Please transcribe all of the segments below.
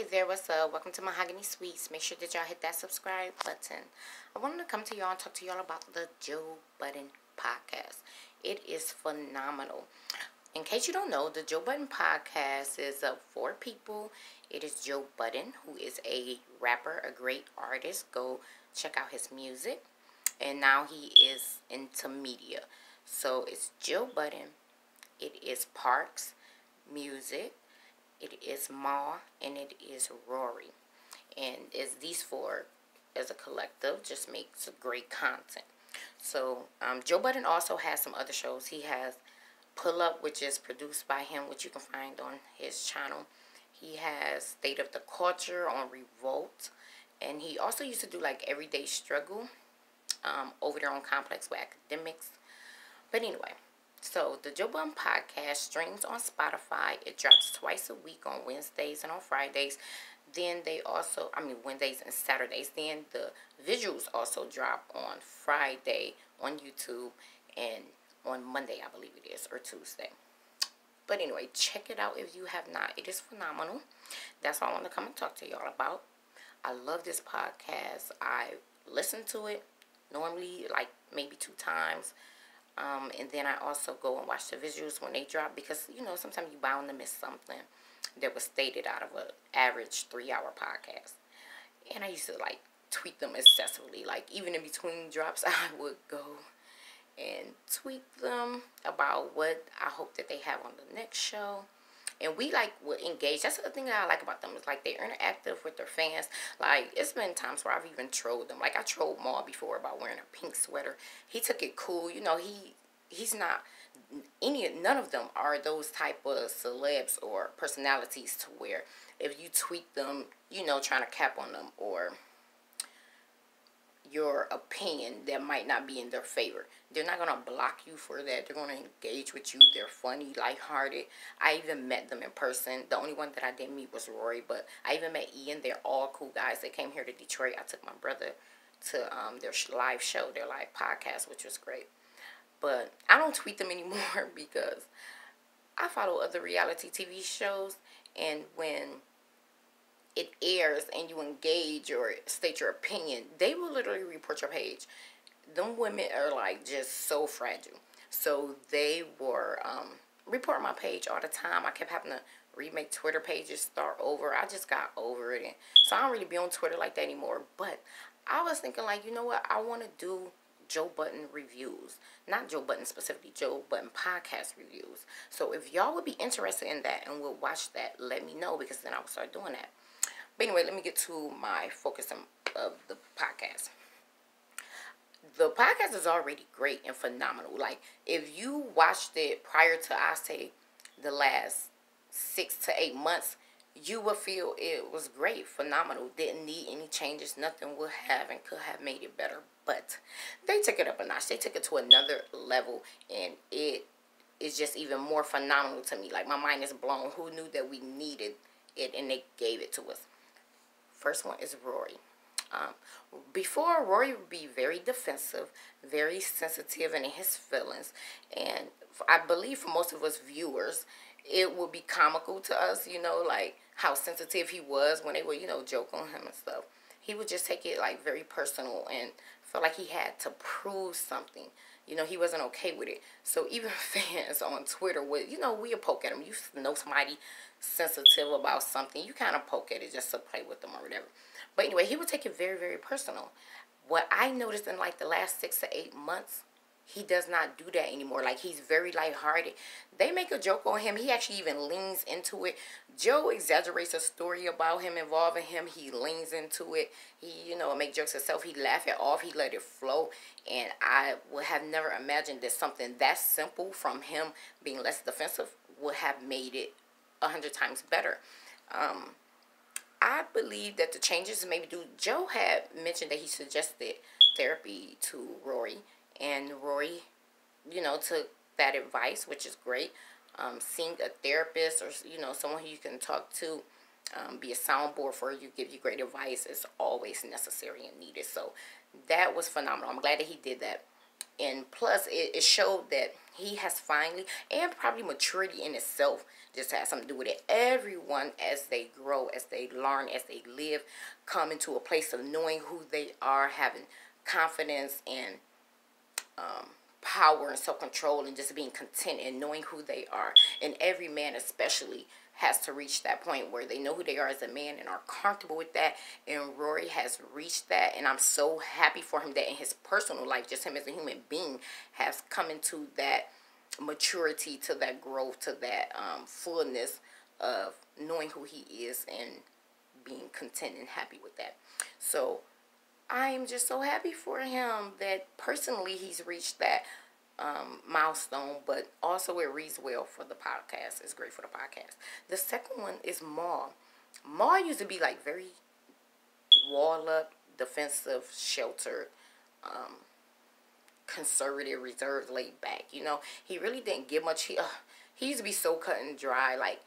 Hey there, what's up? Welcome to Mahogany Sweets. Make sure that y'all hit that subscribe button. I wanted to come to y'all and talk to y'all about the Joe Budden podcast. It is phenomenal. In case you don't know, the Joe Budden podcast is of four people. It is Joe Budden, who is a rapper, a great artist. Go check out his music. And now he is into media. So it's Joe Budden. It is Parks Music it is Ma, and it is Rory. And as these four, as a collective, just makes great content. So um, Joe Budden also has some other shows. He has Pull Up, which is produced by him, which you can find on his channel. He has State of the Culture on Revolt. And he also used to do like Everyday Struggle um, over there on Complex with Akademiks. But anyway, so the Joe Budden podcast streams on Spotify. It drops twice a week on Wednesdays and on Fridays. Then they also, I mean Wednesdays and Saturdays. Then the visuals also drop on Friday on YouTube and on Monday, I believe it is, or Tuesday. But anyway, check it out if you have not. It is phenomenal. That's all I want to come and talk to y'all about. I love this podcast. I listen to it normally like maybe two times. Um, and then I also go and watch the visuals when they drop because, you know, sometimes you bound to miss something that was stated out of an average three-hour podcast. And I used to, like, tweet them excessively. Like, even in between drops, I would go and tweet them about what I hope that they have on the next show and we like would engage. That's the thing that I like about them is like they're interactive with their fans. Like it's been times where I've even trolled them. Like I trolled Mal before about wearing a pink sweater. He took it cool. You know he he's not any none of them are those type of celebs or personalities to where if you tweet them, you know, trying to cap on them or your opinion that might not be in their favor. They're not going to block you for that. They're going to engage with you. They're funny, lighthearted. I even met them in person. The only one that I didn't meet was Rory, but I even met Ian. They're all cool guys. They came here to Detroit. I took my brother to um, their live show, their live podcast, which was great. But I don't tweet them anymore because I follow other reality TV shows, and when it airs and you engage or state your opinion, they will literally report your page. Them women are like just so fragile. So they were um, report my page all the time. I kept having to remake Twitter pages, start over. I just got over it. And so I don't really be on Twitter like that anymore. But I was thinking like, you know what? I want to do Joe Budden reviews. Not Joe Budden specifically, Joe Budden podcast reviews. So if y'all would be interested in that and would watch that, let me know because then I will start doing that. But anyway, let me get to my focus of the podcast. The podcast is already great and phenomenal. Like, if you watched it prior to, I say, the last six to eight months, you would feel it was great, phenomenal. Didn't need any changes. Nothing would have and could have made it better. But they took it up a notch. They took it to another level. And it is just even more phenomenal to me. Like, my mind is blown. Who knew that we needed it and they gave it to us? First one is Rory. Um, before, Rory would be very defensive, very sensitive in his feelings. And I believe for most of us viewers, it would be comical to us, you know, like how sensitive he was when they would, you know, joke on him and stuff. He would just take it like very personal and felt like he had to prove something. You know, he wasn't okay with it. So even fans on Twitter would, you know, we would poke at him. You know somebody sensitive about something, you kind of poke at it just to play with them or whatever. But anyway, he would take it very, very personal. What I noticed in like the last six to eight months, he does not do that anymore. Like he's very lighthearted. They make a joke on him. He actually even leans into it. Joe exaggerates a story about him involving him. He leans into it. He, you know, make jokes himself. He laugh it off. He let it flow. And I would have never imagined that something that simple from him being less defensive would have made it a hundred times better. Um, I believe that the changes maybe do. Joe had mentioned that he suggested therapy to Rory, and Rory, you know, took that advice, which is great. Um, seeing a therapist or you know someone who you can talk to, um, be a soundboard for you, give you great advice is always necessary and needed. So that was phenomenal. I'm glad that he did that, and plus it, it showed that he has finally, and probably maturity in itself just has something to do with it. Everyone, as they grow, as they learn, as they live, come into a place of knowing who they are, having confidence and um, power and self-control and just being content and knowing who they are. And every man especially has to reach that point where they know who they are as a man and are comfortable with that. And Rory has reached that. And I'm so happy for him that in his personal life, just him as a human being, has come into that maturity, to that growth, to that um, fullness of knowing who he is and being content and happy with that. So I am just so happy for him that personally he's reached that um, milestone, but also it reads well for the podcast. It's great for the podcast. The second one is Ma. Ma used to be like very wall up, defensive, sheltered, um, conservative, reserved, laid back. You know, he really didn't give much. He, uh, he used to be so cut and dry. Like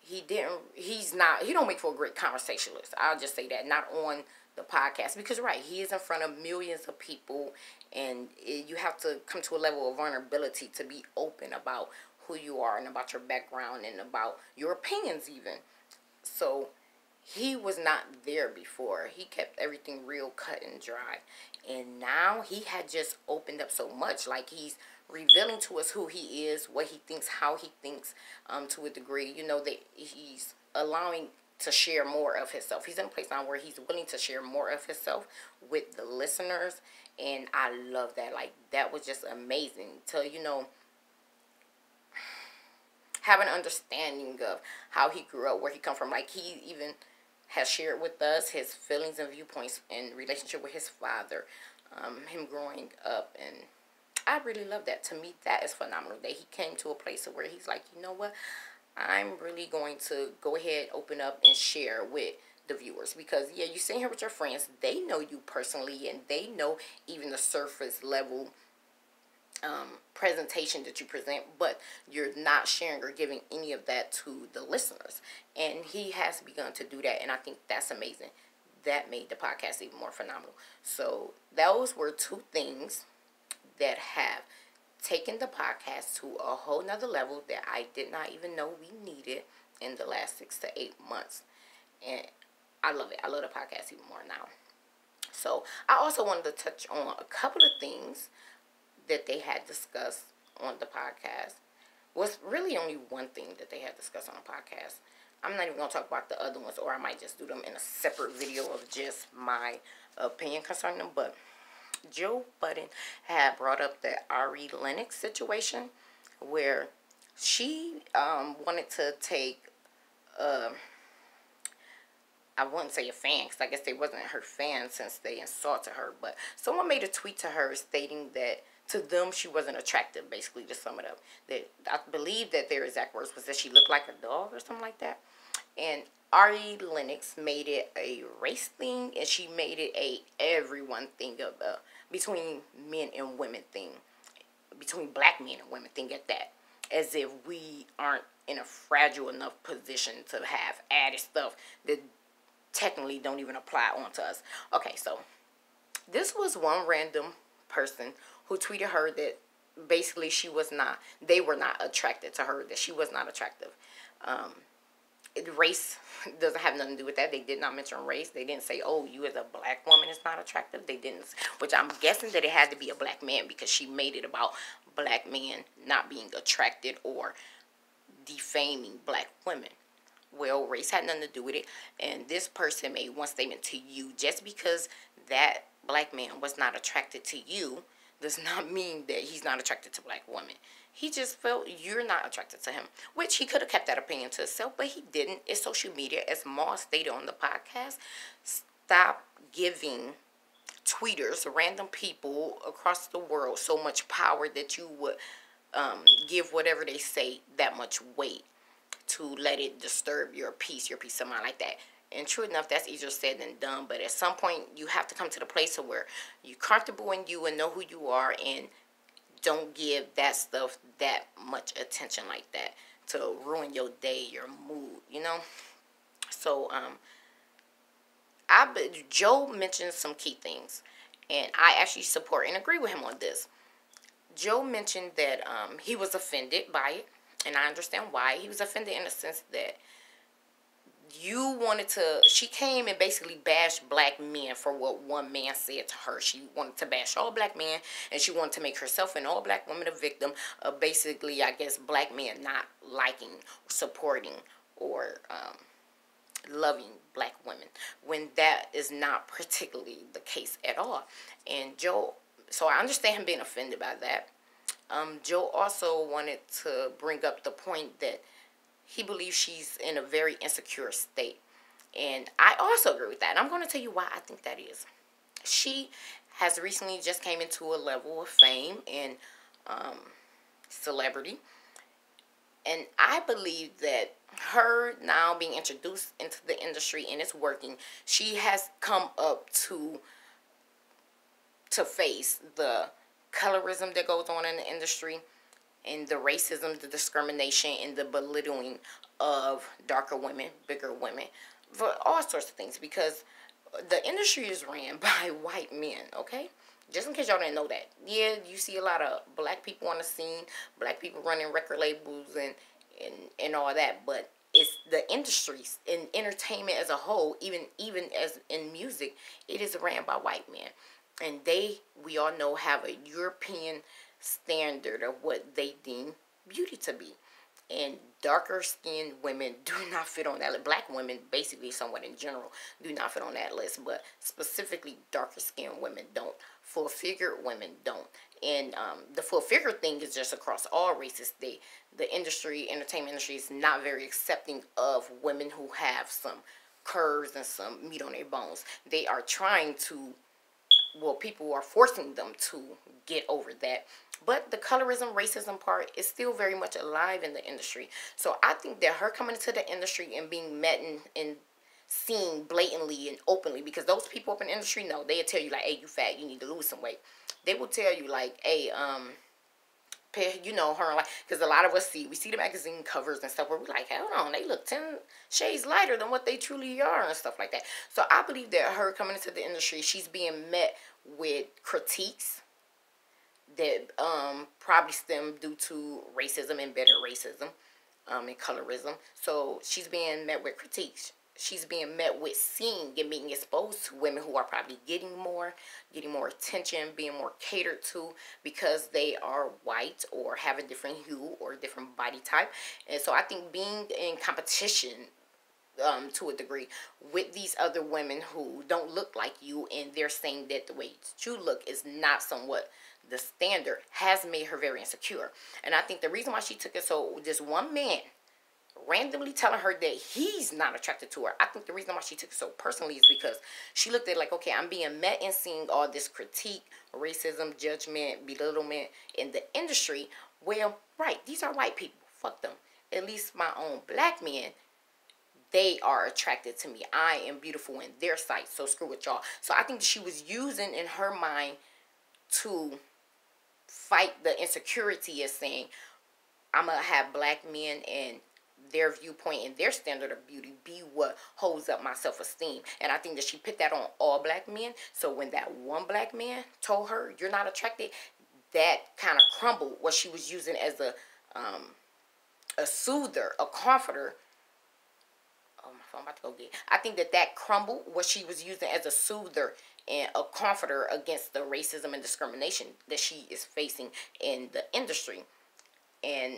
he didn't. He's not. He don't make for a great conversationalist. I'll just say that. Not on the podcast because right he is in front of millions of people and it, you have to come to a level of vulnerability to be open about who you are and about your background and about your opinions even. So he was not there before. He kept everything real cut and dry. And now he had just opened up so much like he's revealing to us who he is what he thinks how he thinks um to a degree. You know that he's allowing to share more of himself. He's in a place now where he's willing to share more of himself with the listeners. And I love that. Like, that was just amazing to, you know, have an understanding of how he grew up, where he come from. Like, he even has shared with us his feelings and viewpoints in relationship with his father, um, him growing up. And I really love that. To me, that is phenomenal that he came to a place where he's like, you know what? I'm really going to go ahead, open up, and share with the viewers because yeah, you're sitting here with your friends. They know you personally, and they know even the surface level um, presentation that you present, but you're not sharing or giving any of that to the listeners. And he has begun to do that, and I think that's amazing. That made the podcast even more phenomenal. So those were two things that have taken the podcast to a whole nother level that I did not even know we needed in the last six to eight months. And I love it. I love the podcast even more now. So I also wanted to touch on a couple of things that they had discussed on the podcast. Was really only one thing that they had discussed on the podcast. I'm not even gonna talk about the other ones, or I might just do them in a separate video of just my opinion concerning them. But Joe Budden had brought up the Ari Lennox situation where she um, wanted to take, uh, I wouldn't say a fan because I guess they wasn't her fan since they insulted her, but someone made a tweet to her stating that to them she wasn't attractive, basically, to sum it up. That I believe that their exact words was that she looked like a dog or something like that. And Ari Lennox made it a race thing, and she made it a everyone thing of a between men and women thing, between black men and women thing at that, as if we aren't in a fragile enough position to have added stuff that technically don't even apply onto us. Okay, so this was one random person who tweeted her that basically she was not, they were not attracted to her, that she was not attractive. Um, race doesn't have nothing to do with that. They did not mention race. They didn't say, oh, you as a black woman is not attractive. They didn't, which I'm guessing that it had to be a black man because she made it about black men not being attracted or defaming black women. Well, race had nothing to do with it. And this person made one statement to you. Just because that black man was not attracted to you does not mean that he's not attracted to black women. He just felt you're not attracted to him, which he could have kept that opinion to himself, but he didn't. It's social media, as Ma stated on the podcast. Stop giving tweeters, random people across the world, so much power that you would um, give whatever they say that much weight to let it disturb your peace, your peace of mind like that. And true enough, that's easier said than done. But at some point, you have to come to the place of where you're comfortable in you and know who you are and don't give that stuff that much attention like that to ruin your day, your mood, you know? So, um, I Joe mentioned some key things, and I actually support and agree with him on this. Joe mentioned that um, he was offended by it, and I understand why. He was offended in the sense that you wanted to she came and basically bashed black men for what one man said to her. She wanted to bash all black men and she wanted to make herself and all black women a victim of basically i guess black men not liking supporting or um, loving black women when that is not particularly the case at all. And joe so i understand him being offended by that. Um, joe also wanted to bring up the point that he believes she's in a very insecure state. And I also agree with that. And I'm going to tell you why I think that is. She has recently just came into a level of fame and um, celebrity. And I believe that her now being introduced into the industry and it's working, she has come up to to face the colorism that goes on in the industry and the racism, the discrimination, and the belittling of darker women, bigger women, for all sorts of things. Because the industry is ran by white men, okay? Just in case y'all didn't know that. Yeah, you see a lot of black people on the scene, black people running record labels and, and, and all that, but it's the industries in entertainment as a whole, even even as in music, it is ran by white men. And they, we all know, have a European standard of what they deem beauty to be. And darker skinned women do not fit on that list. Black women, basically, somewhat in general, do not fit on that list. But specifically, darker skinned women don't. Full figure women don't. And um, the full figure thing is just across all races. They, the industry, entertainment industry, is not very accepting of women who have some curves and some meat on their bones. They are trying to well, people are forcing them to get over that. But the colorism, racism part is still very much alive in the industry. So I think that her coming into the industry and being met and, and seen blatantly and openly, because those people up in the industry know, they'll tell you like, hey, you fat, you need to lose some weight. They will tell you like, hey, um, you know, her like, because a lot of us see, we see the magazine covers and stuff where we're like, hold on, they look 10 shades lighter than what they truly are and stuff like that. So I believe that her coming into the industry, she's being met with critiques that um, probably stem due to racism, embedded racism, um, and colorism. So she's being met with critiques she's being met with seeing and being exposed to women who are probably getting more, getting more attention, being more catered to because they are white or have a different hue or different body type. And so I think being in competition um, to a degree with these other women who don't look like you and they're saying that the way you look is not somewhat the standard has made her very insecure. And I think the reason why she took it so this one man randomly telling her that he's not attracted to her. I think the reason why she took it so personally is because she looked at like, okay, I'm being met and seeing all this critique, racism, judgment, belittlement in the industry. Well, right, these are white people. Fuck them. At least my own black men, they are attracted to me. I am beautiful in their sight. So screw with y'all. So I think she was using in her mind to fight the insecurity of saying, I'm going to have black men and their viewpoint and their standard of beauty be what holds up my self-esteem. And I think that she put that on all black men. So when that one black man told her, you're not attracted, that kind of crumbled what she was using as a, um, a soother, a comforter. Oh, my phone about to go get. I think that that crumbled what she was using as a soother and a comforter against the racism and discrimination that she is facing in the industry. And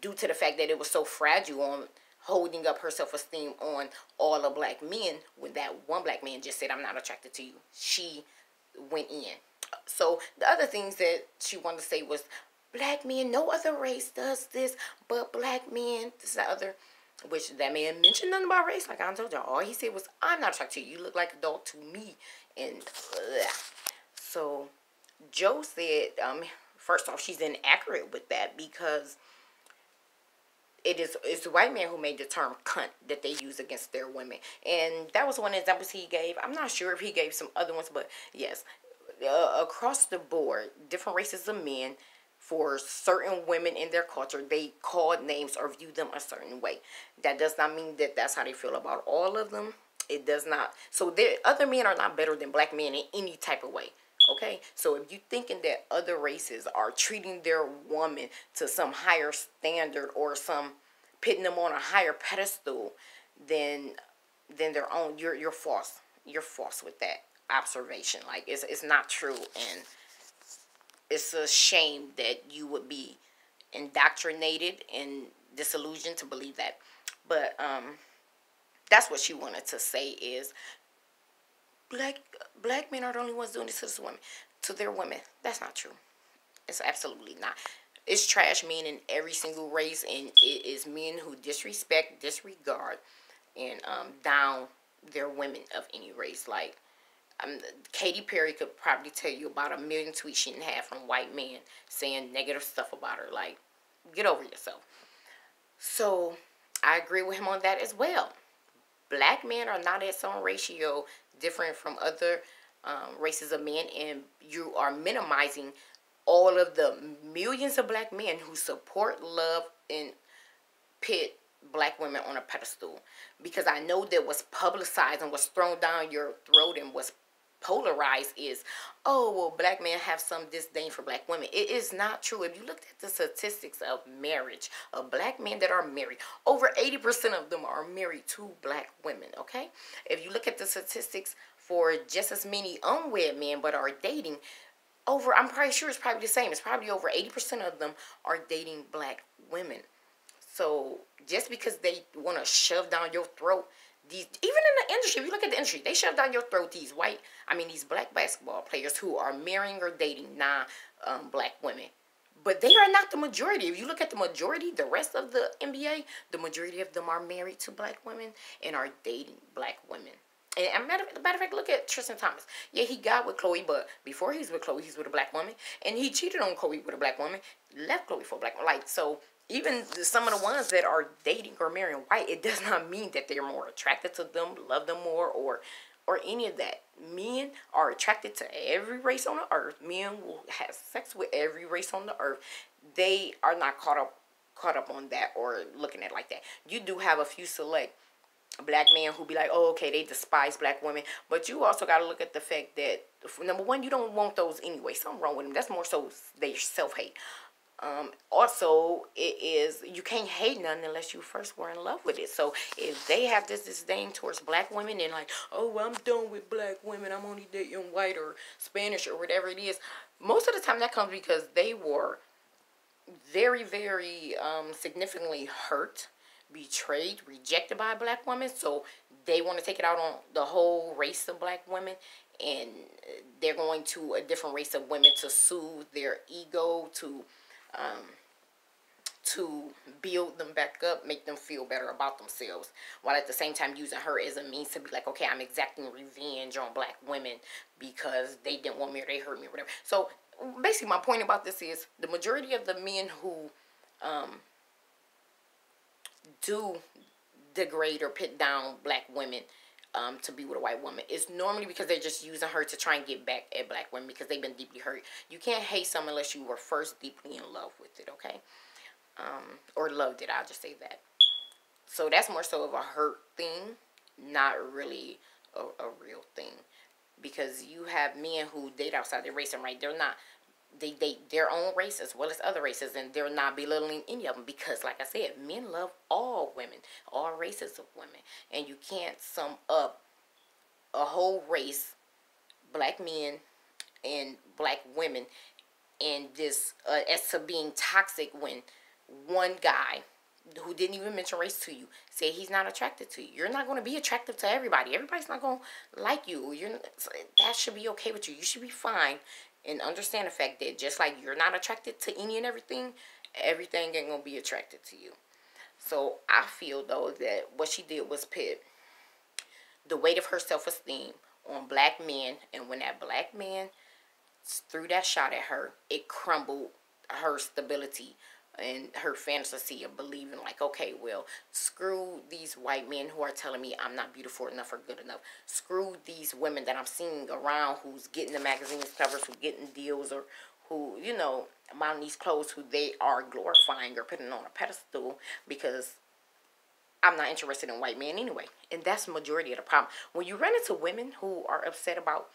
due to the fact that it was so fragile on holding up her self-esteem on all the black men when that one black man just said i'm not attracted to you. She went in. So the other things that she wanted to say was black men no other race does this but black men. This is the other which that man mentioned nothing about race. Like i told y'all all he said was i'm not attracted to you. You look like a dog to me. And so joe said um first off she's inaccurate with that because it is it's the white man who made the term cunt that they use against their women. And that was one of the examples he gave. I'm not sure if he gave some other ones but yes. Uh, across the board different races of men for certain women in their culture they call names or view them a certain way. That does not mean that that's how they feel about all of them. It does not so there other men are not better than black men in any type of way Okay, so if you're thinking that other races are treating their woman to some higher standard or some putting them on a higher pedestal than than their own, you're you're false. You're false with that observation. Like it's it's not true, and it's a shame that you would be indoctrinated and disillusioned to believe that. But um, that's what she wanted to say is black black men are the only ones doing this to this women to their women. That's not true. It's absolutely not. It's trash men in every single race, and it is men who disrespect, disregard, and um, down their women of any race. Like, um, Katy Perry could probably tell you about a million tweets she didn't have from white men saying negative stuff about her. Like, get over yourself. So, I agree with him on that as well. Black men are not at some ratio different from other um, races of men, and you are minimizing all of the millions of black men who support, love, and pit black women on a pedestal. Because I know that was publicized and was thrown down your throat and was polarized is, oh, well, black men have some disdain for black women. It is not true. If you look at the statistics of marriage, of black men that are married, over 80% of them are married to black women, okay? If you look at the statistics for just as many unwed men but are dating, over, I'm probably sure it's probably the same. It's probably over 80% of them are dating black women. So just because they want to shove down your throat, these even in the industry, if you look at the industry, they shove down your throat these white, I mean these black basketball players who are marrying or dating non um, black women. But they are not the majority. If you look at the majority, the rest of the NBA, the majority of them are married to black women and are dating black women. And a matter, matter of fact, look at Tristan Thompson. Yeah, he got with Khloe, but before he's with Khloe, he's with a black woman. And he cheated on Khloe with a black woman, left Khloe for a black woman. Like, so even some of the ones that are dating or marrying white, it does not mean that they're more attracted to them, love them more, or or any of that. Men are attracted to every race on the earth. Men will have sex with every race on the earth. They are not caught up caught up on that or looking at like that. You do have a few select black men who be like, oh, okay, they despise black women. But you also got to look at the fact that, number one, you don't want those anyway. Something wrong with them. That's more so they self-hate. Um, also, it is you can't hate none unless you first were in love with it. So if they have this disdain towards black women and like, oh, I'm done with black women, I'm only dating white or Spanish or whatever it is, most of the time that comes because they were very, very um, significantly hurt betrayed, rejected by black women. So they want to take it out on the whole race of black women. And they're going to a different race of women to soothe their ego, to um, to build them back up, make them feel better about themselves, while at the same time using her as a means to be like, okay, I'm exacting revenge on black women because they didn't want me or they hurt me or whatever. So basically, my point about this is the majority of the men who um, do degrade or put down black women um, to be with a white woman is normally because they're just using her to try and get back at black women because they've been deeply hurt. You can't hate someone unless you were first deeply in love with it, okay? Um, or loved it, I'll just say that. So that's more so of a hurt thing, not really a, a real thing. Because you have men who date outside their race and right, they're not they date their own race as well as other races and they're not belittling any of them because like i said men love all women all races of women and you can't sum up a whole race black men and black women and this uh, as to being toxic when one guy who didn't even mention race to you say he's not attracted to you. You're not going to be attractive to everybody. Everybody's not going to like you. You're that should be okay with you. You should be fine and understand the fact that just like you're not attracted to any and everything, everything ain't gonna be attracted to you. So I feel though that what she did was put the weight of her self esteem on black men, and when that black man threw that shot at her, it crumbled her stability and her fantasy of believing like okay well screw these white men who are telling me i'm not beautiful enough or good enough. Screw these women that i'm seeing around who's getting the magazines covers who getting deals or who you know buying these clothes who they are glorifying or putting on a pedestal because i'm not interested in white men anyway. And that's the majority of the problem. When you run into women who are upset about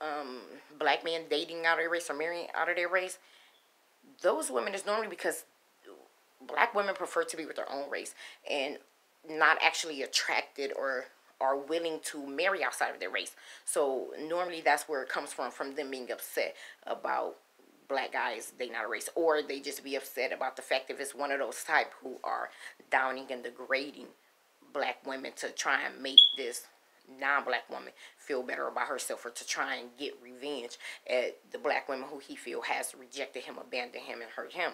um, black men dating out of their race or marrying out of their race, those women is normally because black women prefer to be with their own race and not actually attracted or are willing to marry outside of their race. So normally that's where it comes from, from them being upset about black guys they not a race or they just be upset about the fact if it's one of those type who are downing and degrading black women to try and make this non-black woman feel better about herself or to try and get revenge at the black woman who he feel has rejected him abandoned him and hurt him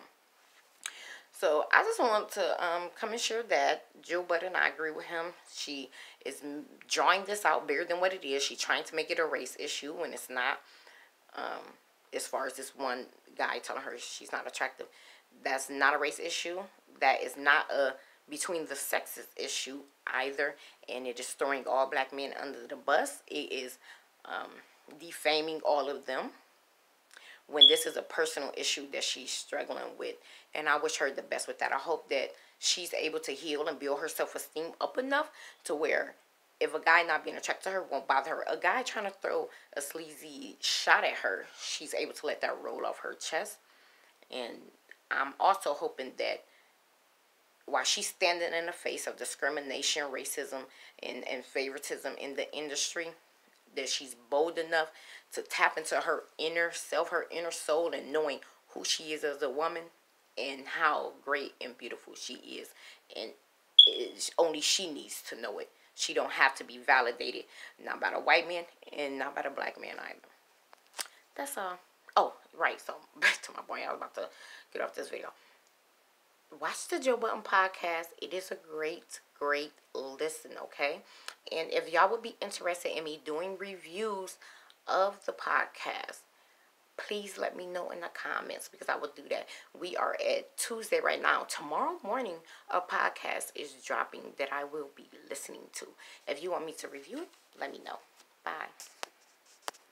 so I just want to um, come and share that Joe Budden, I agree with him. She is drawing this out bigger than what it is. She's trying to make it a race issue when it's not. Um, as far as this one guy telling her she's not attractive, that's not a race issue. That is not a between the sexes issue either. And it is throwing all black men under the bus. It is um, defaming all of them when this is a personal issue that she's struggling with. And I wish her the best with that. I hope that she's able to heal and build her self-esteem up enough to where if a guy not being attracted to her won't bother her. A guy trying to throw a sleazy shot at her, she's able to let that roll off her chest. And I'm also hoping that while she's standing in the face of discrimination, racism, and, and favoritism in the industry, that she's bold enough to tap into her inner self, her inner soul, and knowing who she is as a woman and how great and beautiful she is. And only she needs to know it. She don't have to be validated, not by the white man and not by the black man either. That's all. Oh, right. So back to my point. I was about to get off this video. Watch the Joe Budden podcast. It is a great, great listen, okay? And if y'all would be interested in me doing reviews of the podcast, please let me know in the comments because I will do that. We are at Tuesday right now. Tomorrow morning, a podcast is dropping that I will be listening to. If you want me to review it, let me know. Bye.